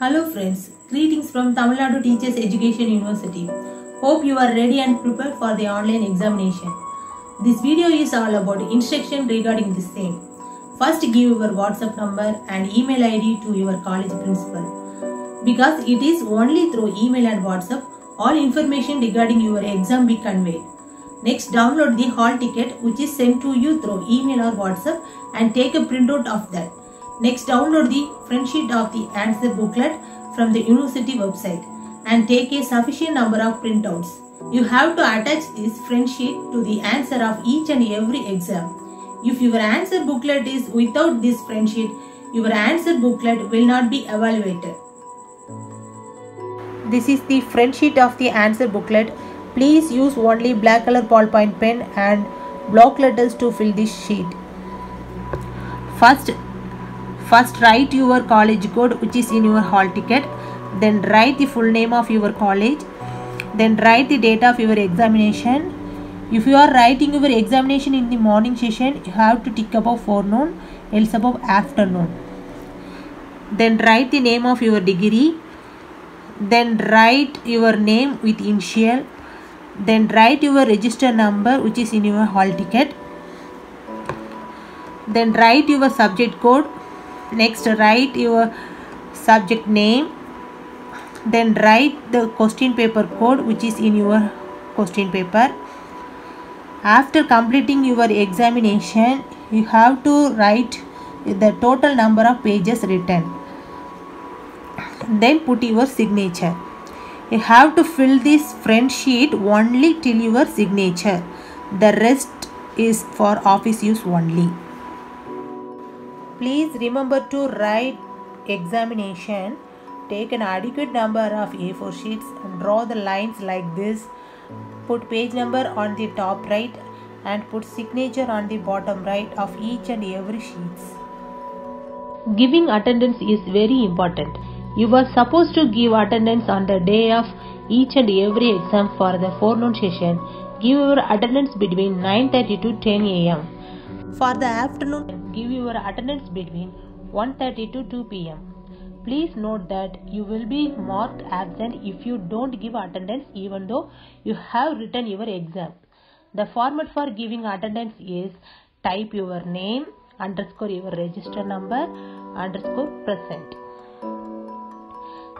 Hello friends, greetings from Tamil Nadu Teachers Education University. Hope you are ready and prepared for the online examination. This video is all about instruction regarding the same. First give your WhatsApp number and email ID to your college principal. Because it is only through email and WhatsApp all information regarding your exam will be conveyed. Next download the hall ticket which is sent to you through email or WhatsApp and take a printout of that. Next, download the front sheet of the answer booklet from the university website and take a sufficient number of printouts. You have to attach this front sheet to the answer of each and every exam. If your answer booklet is without this front sheet, your answer booklet will not be evaluated. This is the front sheet of the answer booklet. Please use only black color ballpoint pen and block letters to fill this sheet. First, First write your college code which is in your hall ticket. Then write the full name of your college. Then write the date of your examination. If you are writing your examination in the morning session, you have to tick above forenoon, else above afternoon. Then write the name of your degree. Then write your name with initial. Then write your register number which is in your hall ticket. Then write your subject code next write your subject name then write the question paper code which is in your question paper. After completing your examination you have to write the total number of pages written. Then put your signature. You have to fill this front sheet only till your signature. The rest is for office use only Please remember to write examination. Take an adequate number of A4 sheets and draw the lines like this. Put page number on the top right and put signature on the bottom right of each and every sheets. Giving attendance is very important. You are supposed to give attendance on the day of each and every exam for the forenoon session. Give your attendance between 9.30 to 10 am. For the afternoon, give your attendance between 1.30 to 2 pm. Please note that you will be marked absent if you don't give attendance even though you have written your exam. The format for giving attendance is type your name underscore your register number underscore present.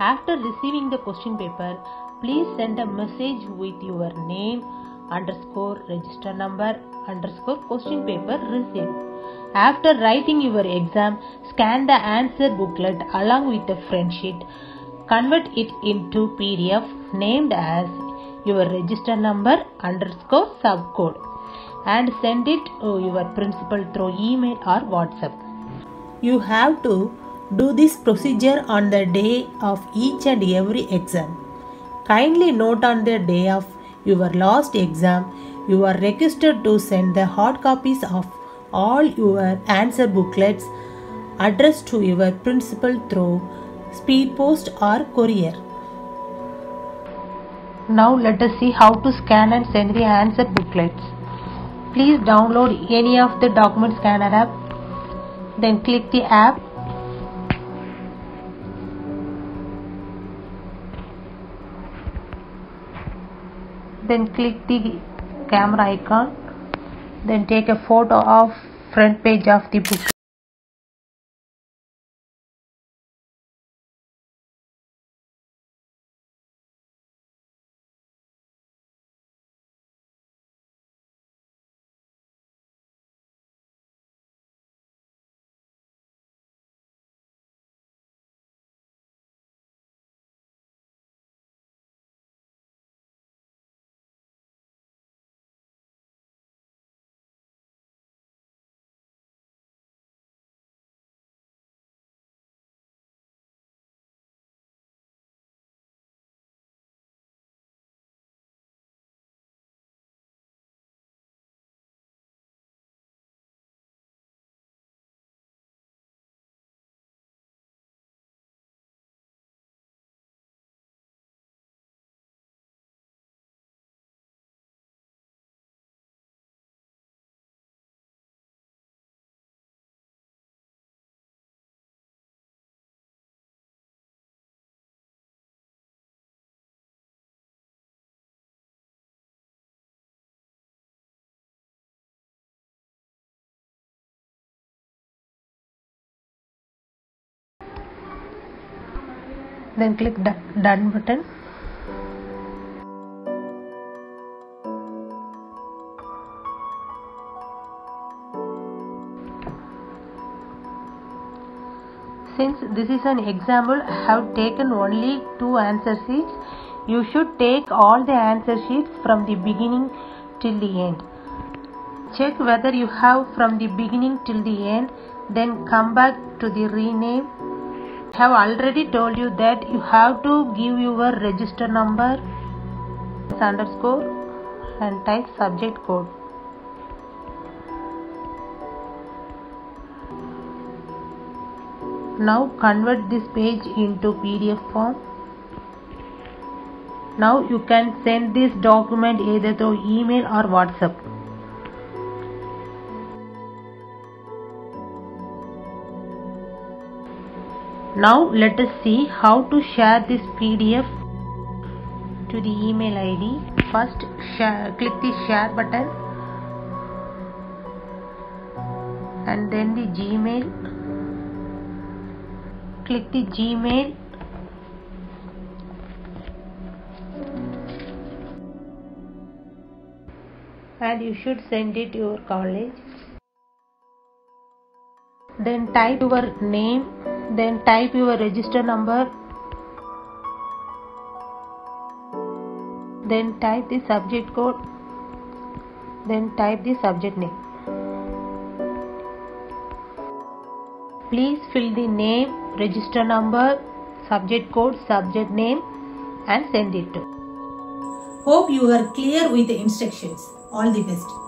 After receiving the question paper, please send a message with your name underscore register number underscore question paper received. After writing your exam, scan the answer booklet along with the front sheet. Convert it into PDF named as your register number underscore subcode and send it to your principal through email or WhatsApp. You have to do this procedure on the day of each and every exam. Kindly note on the day of your last exam, you are requested to send the hard copies of all your answer booklets addressed to your principal through speed post or courier. Now let us see how to scan and send the answer booklets. Please download any of the document scanner app. Then click the app. Then click the camera icon then take a photo of front page of the book then click do- done button. Since this is an example I have taken only two answer sheets you should take all the answer sheets from the beginning till the end. Check whether you have from the beginning till the end then come back to the rename Have already told you that you have to give your register number underscore and type subject code. Now convert this page into pdf form. Now you can send this document either through email or whatsapp now let us see how to share this pdf to the email id first share, click the share button and then the gmail. Click the gmail. And you should send it to your college. Then type your name then type your register number then type the subject code then type the subject name please fill the name register number subject code subject name and send it to Hope you are clear with the instructions. All the best.